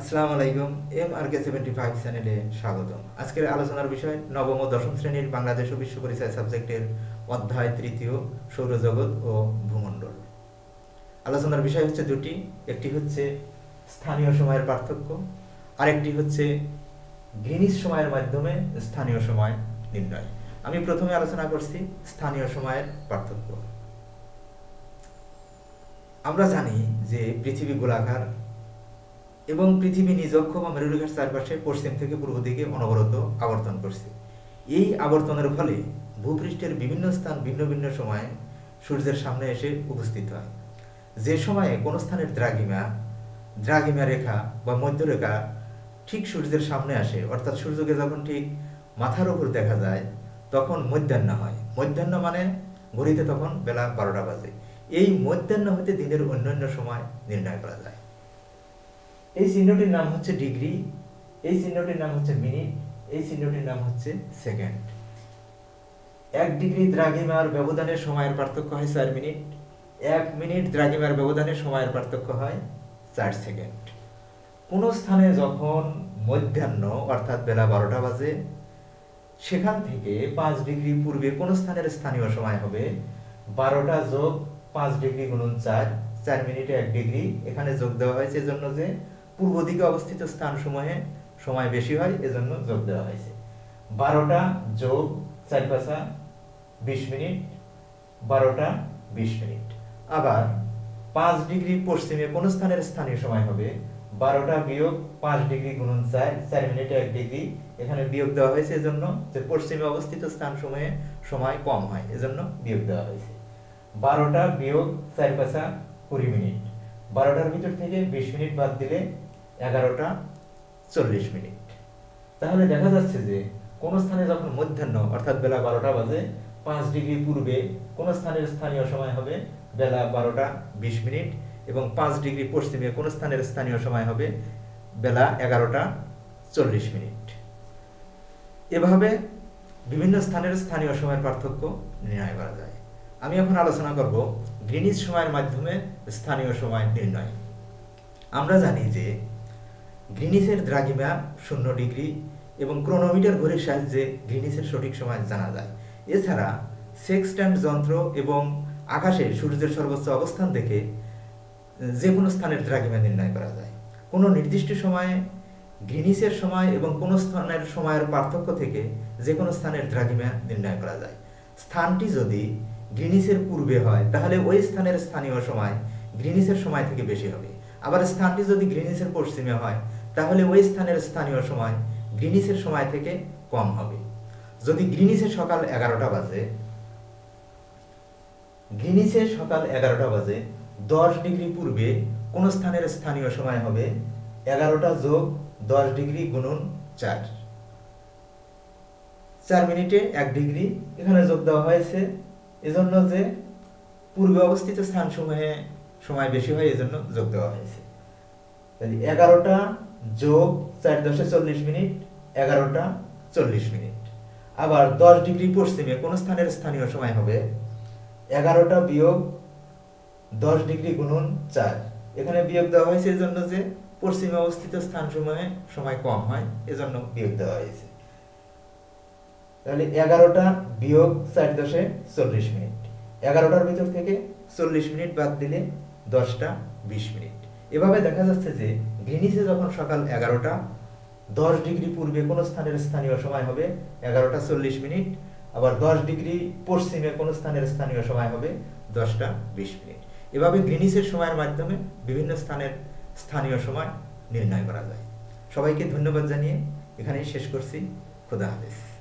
আসসালামু আলাইকুম M R K seventy five চ্যানেলে স্বাগতম। আজকের আলোচনার বিষয়, নবম ও দশম শ্রেণির বাংলাদেশ ও বিশ্ব পরিচয় সাবজেক্টের অধ্যায় তৃতীয়, সৌরজগৎ ও ভূমণ্ডল। আলোচনার বিষয় হচ্ছে দুটি, একটি হচ্ছে স্থানীয় সময়ের পার্থক্য, আরেকটি হচ্ছে গ্রিনিস সময়ের মাধ্যমে স্থানীয় সময় নির্ণয়। আমি প্রথমে আলোচনা করছি স্থানীয় সময়ের পার্থক্য। আমরা জানি যে পৃথিবী গোলাকার এবং পৃথিবী নিজক্ষ বা মেরুরেখার চারপাশে পশ্চিম থেকে পূর্ব দিকে অনবরত আবর্তন করছে। এই আবর্তনের ফলে ভূপৃষ্ঠের বিভিন্ন স্থান ভিন্ন ভিন্ন সময়ে সূর্যের সামনে এসে উপস্থিত হয়। যে সময়ে কোনো স্থানের দ্রাঘিমা দ্রাঘিমা রেখা বা মধ্যরেখা ঠিক সূর্যের সামনে আসে, অর্থাৎ সূর্যকে যখন ঠিক মাথার উপর দেখা যায়, তখন মধ্যাহ্ন হয়। মধ্যাহ্ন মানে ঘড়িতে তখন বেলা বারোটা বাজে। এই মধ্যাহ্ন হতে দিনের অন্যান্য সময় নির্ণয় করা যায়। এই চিহ্নটির নাম হচ্ছে ডিগ্রি, এই চিহ্নটির নাম হচ্ছে মিনিট, এই চিহ্নটির নাম হচ্ছে সেকেন্ড। এক ডিগ্রি দ্রাঘিমার ব্যবধানে সময়ের পার্থক্য হয় চার মিনিট, এক মিনিট দ্রাঘিমার ব্যবধানে সময়ের পার্থক্য হয় চার সেকেন্ড। কোন স্থানে যখন মধ্যাহ্ন, অর্থাৎ বেলা বারোটা বাজে, সেখান থেকে পাঁচ ডিগ্রি পূর্বে কোন স্থানের স্থানীয় সময় হবে? বারোটা যোগ পাঁচ ডিগ্রি গুণন চার চার মিনিটে এক ডিগ্রি। এখানে যোগ দেওয়া হয়েছে এজন্য যে পূর্ব দিকে অবস্থিত স্থান সমূহে সময় বেশি হয়, এজন্য যোগ দেওয়া হয়েছে। বারোটা যোগ চার পাঁচা বিশ মিনিট, বারোটা বিশ মিনিট। আবার পাঁচ ডিগ্রি পশ্চিমে কোন স্থানের স্থানীয় সময় হবে? বারোটা বিয়োগ পাঁচ ডিগ্রি গুণন চার চার মিনিটে এক ডিগ্রি। এখানে বিয়োগ দেওয়া হয়েছে, এজন্য যে পশ্চিমে অবস্থিত স্থান সময়ে সময় কম হয়, এজন্য বিয়োগ দেওয়া হয়েছে। বারোটা বিয়োগ চার পাঁচা কুড়ি মিনিট। বারোটার ভিতর থেকে বিশ মিনিট বাদ দিলে এগারোটা চল্লিশ মিনিট। তাহলে দেখা যাচ্ছে যে কোন স্থানে যখন মধ্যাহ্ন, অর্থাৎ বেলা বারোটা বাজে, পাঁচ ডিগ্রি পূর্বে কোন স্থানের স্থানীয় সময় হবে? বেলা বারোটা বিশ মিনিট এবং পাঁচ ডিগ্রি পশ্চিমে কোন স্থানের স্থানীয় সময় হবে? বেলা এগারোটা চল্লিশ মিনিট। এভাবে বিভিন্ন স্থানের স্থানীয় সময়ের পার্থক্য নির্ণয় করা যায়। আমি এখন আলোচনা করব গ্রিনিজ সময়ের মাধ্যমে স্থানীয় সময় নির্ণয়। আমরা জানি যে গ্রিনিসের দ্রাঘিমা শূন্য ডিগ্রি এবং ক্রোনোমিটার ঘড়ির সাহায্যে গ্রিনিসের সঠিক সময় জানা যায়। এছাড়া সেক্সট্যান্ড যন্ত্র এবং আকাশে সূর্যের সর্বোচ্চ অবস্থান দেখে যে কোনো স্থানের দ্রাঘিমা নির্ণয় করা যায়। কোনো নির্দিষ্ট সময়ে গ্রিনিসের সময় এবং কোনো স্থানের সময়ের পার্থক্য থেকে যে কোনো স্থানের দ্রাঘিমা নির্ণয় করা যায়। স্থানটি যদি গ্রিনিসের পূর্বে হয়, তাহলে ওই স্থানের স্থানীয় সময় গ্রিনিসের সময় থেকে বেশি হবে। আবার স্থানটি যদি গ্রিনিসের পশ্চিমে হয় তাহলে ওই স্থানের স্থানীয় সময় গ্রিনিসের সময় থেকে কম হবে। যদি গ্রিনিসে সকাল এগারোটা বাজে, গ্রিনিসে সকাল এগারোটা বাজে, দশ ডিগ্রি পূর্বে কোন স্থানের স্থানীয় সময় হবে? এগারোটা যোগ দশ ডিগ্রি গুণন চার। চার মিনিটে এক ডিগ্রি এখানে যোগ দেওয়া হয়েছে। এজন্য যে পূর্বে অবস্থিত স্থান সমূহে সময় বেশি হয়, এজন্য যোগ দেওয়া হয়েছে। এগারোটা যোগ চার দশে চল্লিশ মিনিট, এগারোটা চল্লিশ মিনিট। আবার দশ ডিগ্রি পশ্চিমে কোন স্থানের স্থানীয় সময় হবে? এগারোটা বিয়োগ দশ ডিগ্রি গুণন চার। এখানে বিয়োগ দেওয়া হয়েছে এই জন্য যে পশ্চিমে অবস্থিত স্থান সময়ে সময় কম হয়, এজন্য বিয়োগ দেওয়া হয়েছে। তাহলে এগারোটা বিয়োগ চার দশে চল্লিশ মিনিট। এগারোটার ভিতর থেকে চল্লিশ মিনিট বাদ দিলে দশটা বিশ মিনিট। এভাবে দেখা যাচ্ছে যে গ্রিনিসে যখন সকাল এগারোটা, দশ ডিগ্রি পূর্বে কোনো স্থানের স্থানীয় সময় হবে এগারোটা চল্লিশ মিনিট, আবার দশ ডিগ্রি পশ্চিমে কোনো স্থানের স্থানীয় সময় হবে দশটা বিশ মিনিট। এভাবে গ্রিনিসের সময়ের মাধ্যমে বিভিন্ন স্থানের স্থানীয় সময় নির্ণয় করা যায়। সবাইকে ধন্যবাদ জানিয়ে এখানেই শেষ করছি। খোদা হাফেজ।